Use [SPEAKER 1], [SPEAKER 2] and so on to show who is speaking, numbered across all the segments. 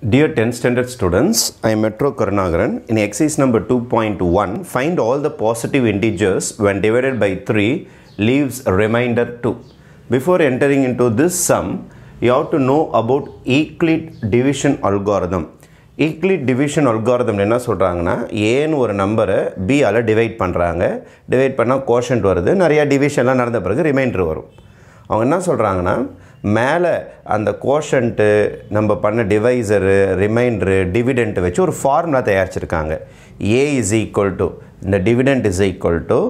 [SPEAKER 1] Dear 10th standard students, I am Metro Karunagaran. In exercise number 2.1, find all the positive integers when divided by 3 leaves a remainder 2. Before entering into this sum, you have to know about Euclid division algorithm. Euclid division algorithm என்ன சொல்கிறாங்கன்னா ஏன்னு ஒரு நம்பரை பியால் divide பண்ணுறாங்க divide பண்ணால் quotient வருது நிறையா டிவிஷன்லாம் நடந்த பிறகு ரிமைண்டர் வரும் அவங்க என்ன சொல்கிறாங்கன்னா மேலே அந்த கோஷன்ட்டு நம்ம பண்ண டிவைசரு ரிமைண்டரு டிவிடெண்ட்டு வச்சு ஒரு ஃபார்முலா தயாரிச்சிருக்காங்க. ஏ இஸ் ஈக்குவல் டு இந்த டிவிடெண்ட் இஸ் ஈக்குவல் டு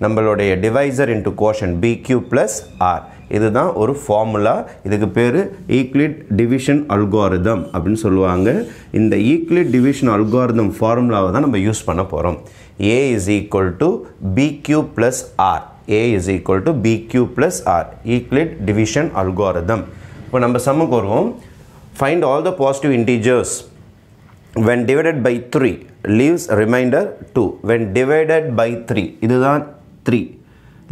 [SPEAKER 1] நம்மளுடைய divisor into quotient b q plus r இதுதான் ஒரு ஃபார்முலா இதுக்கு பேர் ஈக்லிட் டிவிஷன் அல்காரிதம் அப்படின்னு சொல்லுவாங்க. இந்த ஈக்லிட் டிவிஷன் அல்காரிதம் ஃபார்முலாவை தான் நம்ம யூஸ் பண்ண போகிறோம் A is equal to b q plus r A is equal to BQ plus R Euclid division algorithm இப்போ நம்ம சம்முக்கு வருவோம் find all the positive integers when divided by 3 leaves remainder 2 when divided by 3 இதுதான் 3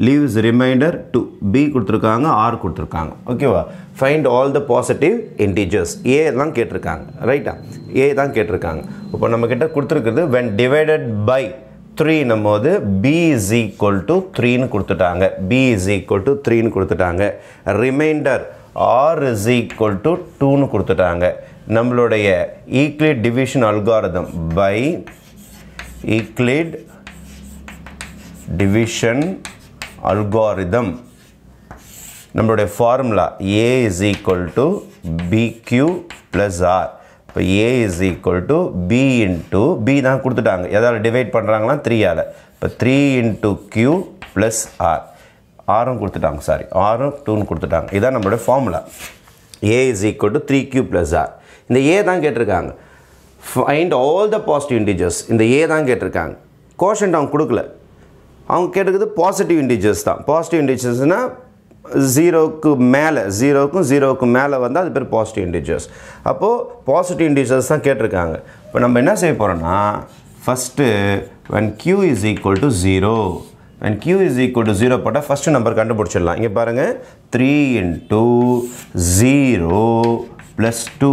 [SPEAKER 1] leaves remainder 2 B கொடுத்துருக்காங்க R கொடுத்துருக்காங்க ஓகேவா find all the positive integers A தான் கேட்டிருக்காங்க ரைட்டா A தான் கேட்டிருக்காங்க இப்போ நம்ம கிட்ட கொடுத்துருக்குறது when divided by த்ரீன்னும் போது பி இஸ் ஈக்குவல் டு த்ரீன்னு கொடுத்துட்டாங்க. பி இஸ் ஈக்குவல் டு த்ரீன்னு கொடுத்துட்டாங்க. Remainder r is equal to டூன்னு கொடுத்துட்டாங்க. நம்மளுடைய Euclid division algorithm by Euclid division algorithm நம்மளுடைய formula a is equal to b q plus r இப்போ a is equal to b into b தான் கொடுத்துட்டாங்க. எதாவது டிவைட் பண்ணுறாங்கன்னா த்ரீயால் இப்போ three into q plus r ஆரும் கொடுத்துட்டாங்க சாரி ஆரும் டூன்னு கொடுத்துட்டாங்க. இதான் நம்மளுடைய formula a is equal to three q plus r இந்த ஏ தான் கேட்டிருக்காங்க. Find all the positive integers இந்த ஏ தான் கேட்டிருக்காங்க. கோஷன்ட் அவங்க கொடுக்கல. அவங்க கேட்டுக்கிறது பாசிட்டிவ் இன்டிஜர்ஸ் தான். பாசிட்டிவ் இன்டிஜர்ஸ்னால் ஜீரோவுக்கு மேலே ஜீரோவுக்கும் ஜீரோவுக்கு மேலே வந்தால் அது பேர் பாசிட்டிவ் இண்டிஜர்ஸ் அப்போது பாசிட்டிவ் இண்டிஜர்ஸ் தான் கேட்டிருக்காங்க. இப்போ நம்ம என்ன செய்ய போகிறோன்னா first when q is equal to zero when q is equal to zero போட்டால் ஃபஸ்ட்டு நம்பர் கண்டுபிடிச்சிடலாம். இங்கே பாருங்கள் three into zero plus two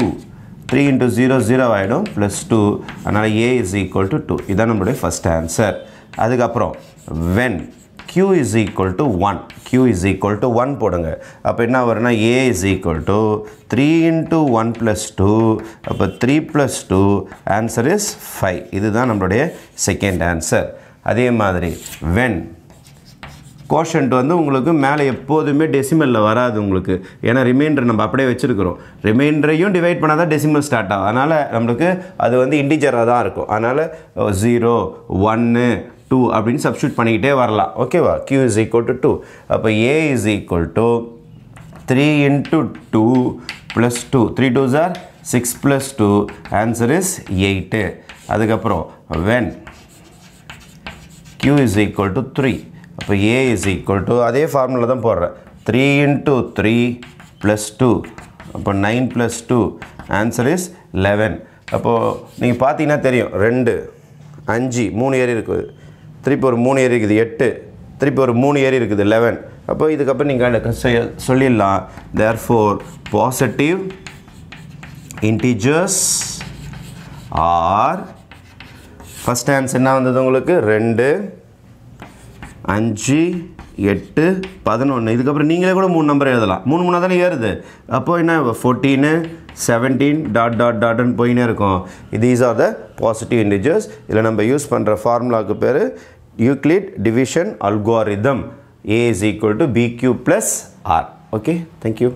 [SPEAKER 1] three into zero zero ஆகிடும் ப்ளஸ் டூ அதனால் a is equal to two இதான் நம்மளுடைய first answer அதுக்கப்புறம் when q is equal to one q is equal to one போடுங்க. அப்போ என்ன வரும்னா a is equal to three into one plus two அப்போ three plus two answer is five இதுதான் நம்மளுடைய செகண்ட் ஆன்சர் அதே மாதிரி வென் கோஷன்ட் வந்து உங்களுக்கு மேலே எப்போதுமே டெசிமலில் வராது உங்களுக்கு. ஏன்னா ரிமைண்டர் நம்ம அப்படியே வச்சுருக்கிறோம். ரிமைண்டரையும் டிவைட் பண்ணால் தான் டெசிமல் ஸ்டார்ட் ஆகும். அதனால் நம்மளுக்கு அது வந்து இண்டிஜராக தான் இருக்கும். அதனால் ஜீரோ ஒன்று டூ அப்படின்னு சப்ஸ்டியூட் பண்ணிக்கிட்டே வரலாம். ஓகேவா q is equal to two அப்போ A is equal to three into two plus two three two sir six plus two answer is eight அதுக்கப்புறம் when q is equal to three அப்போ ஏ is equal to அதே formula தான் போடுறேன். Three into three plus two அப்போ nine plus two answer is eleven அப்போது நீங்கள் பார்த்தீங்கன்னா தெரியும். ரெண்டு அஞ்சு மூணு ஏரி இருக்குது. திருப்பி ஒரு மூணு ஏரி இருக்குது எட்டு. திருப்பி ஒரு மூணு ஏரி இருக்குது லெவன் அப்போ இதுக்கப்புறம் நீங்கள் சொல்லிடலாம். There four positive integers are first answer என்ன வந்தது உங்களுக்கு? ரெண்டு அஞ்சு எட்டு பதினொன்று இதுக்கப்புறம் நீங்களே கூட மூணு நம்பர் எழுதலாம். மூணு மூணாக தானே ஏறுது? அப்போ என்ன ஃபோர்டீனு செவன்டீன் டாட் டாட் டாட்னு போயினே இருக்கும். These are the positive integers இதில் நம்ம யூஸ் பண்ணுற ஃபார்முலாவுக்கு பேர் Euclid division algorithm a is equal to bq plus r okay thank you